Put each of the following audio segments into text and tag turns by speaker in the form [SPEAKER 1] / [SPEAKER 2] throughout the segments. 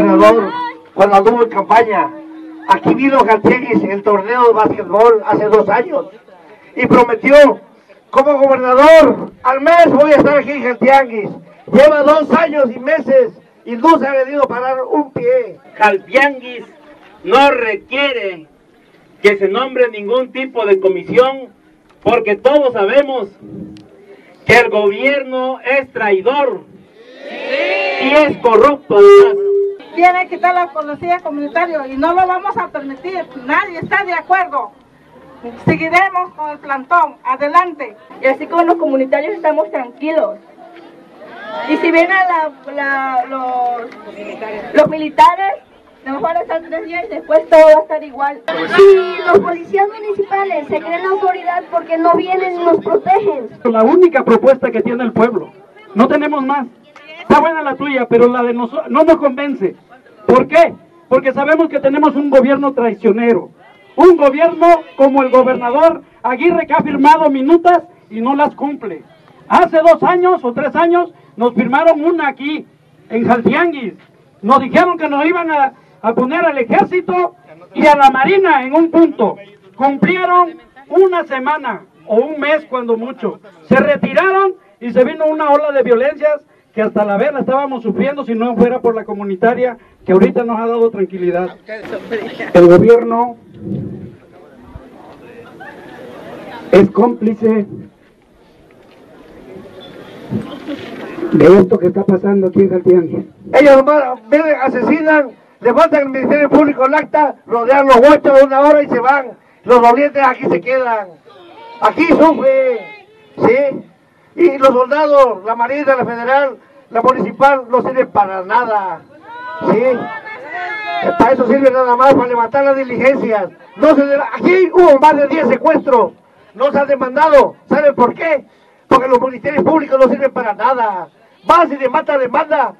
[SPEAKER 1] gobernador cuando anduvo en campaña. Aquí vino Jaltianguis en el torneo de básquetbol hace dos años y prometió, como gobernador, al mes voy a estar aquí en Jaltianguis. Lleva dos años y meses y no se ha venido a parar un pie.
[SPEAKER 2] Jaltianguis no requiere que se nombre ningún tipo de comisión porque todos sabemos que el gobierno es traidor y es corrupto.
[SPEAKER 3] Tiene que quitar la policía comunitaria y no lo vamos a permitir. Nadie está de acuerdo. Seguiremos con el plantón. Adelante.
[SPEAKER 4] Y así como los comunitarios estamos tranquilos. Y si vienen la, la, los, los militares, a lo mejor están tres días y después todo va a estar igual.
[SPEAKER 5] Si los policías municipales se creen autoridad porque no vienen y nos protegen.
[SPEAKER 6] La única propuesta que tiene el pueblo. No tenemos más. Está buena la tuya, pero la de nosotros no nos convence. ¿Por qué? Porque sabemos que tenemos un gobierno traicionero. Un gobierno como el gobernador Aguirre que ha firmado minutas y no las cumple. Hace dos años o tres años nos firmaron una aquí, en Jaltianguis. Nos dijeron que nos iban a, a poner al ejército y a la marina en un punto. Cumplieron una semana o un mes cuando mucho. Se retiraron y se vino una ola de violencias que hasta la vez la estábamos sufriendo si no fuera por la comunitaria que ahorita nos ha dado tranquilidad. El gobierno es cómplice de esto que está pasando aquí en Jaltianguis.
[SPEAKER 1] Ellos vienen, asesinan, le faltan al Ministerio Público el acta, rodean los huechos de una hora y se van. Los dolientes aquí se quedan. Aquí sufren, los soldados, la Marina, la Federal, la Municipal, no sirven para nada, ¿sí? Para eso sirve nada más, para levantar las diligencias. No se aquí hubo más de 10 secuestros, no se han demandado. ¿Saben por qué? Porque los ministerios públicos no sirven para nada. Vas y demanda, demanda.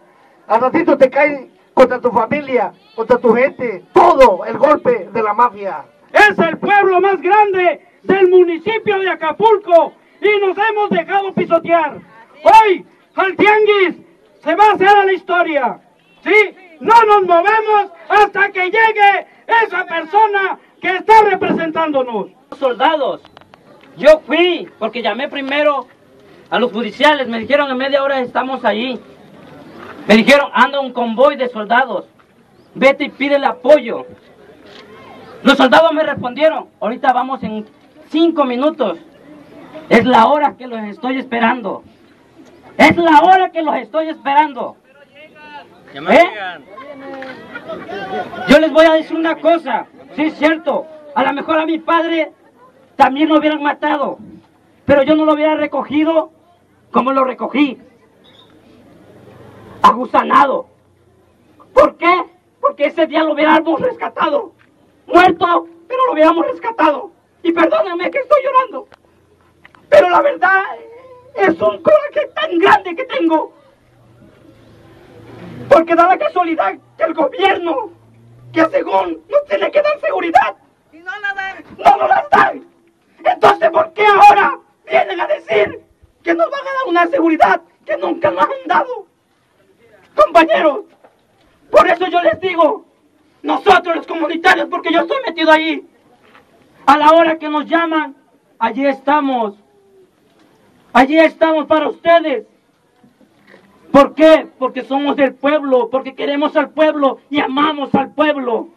[SPEAKER 1] Al ratito te cae contra tu familia, contra tu gente, todo el golpe de la mafia.
[SPEAKER 6] Es el pueblo más grande del municipio de Acapulco y nos hemos dejado pisotear. Hoy, Jaltianguis se va a hacer a la historia. ¿Sí? No nos movemos hasta que llegue esa persona que está representándonos.
[SPEAKER 7] soldados. Yo fui porque llamé primero a los judiciales. Me dijeron en media hora estamos ahí. Me dijeron anda un convoy de soldados. Vete y pídele apoyo. Los soldados me respondieron. Ahorita vamos en cinco minutos. Es la hora que los estoy esperando. Es la hora que los estoy esperando. ¿Eh? Yo les voy a decir una cosa, sí es cierto, a lo mejor a mi padre también lo hubieran matado, pero yo no lo hubiera recogido como lo recogí, agusanado. ¿Por qué? Porque ese día lo hubiéramos rescatado, muerto, pero lo hubiéramos rescatado. Y perdónenme que estoy llorando, pero la verdad es un coraje tan grande que tengo. Porque da la casualidad que el gobierno, que según nos tiene que dar seguridad, no nos las dan. Entonces, ¿por qué ahora vienen a decir que nos van a dar una seguridad que nunca nos han dado? Compañeros, por eso yo les digo, nosotros los comunitarios, porque yo estoy metido ahí, a la hora que nos llaman, allí estamos. Allí estamos para ustedes. ¿Por qué? Porque somos del pueblo, porque queremos al pueblo y amamos al pueblo.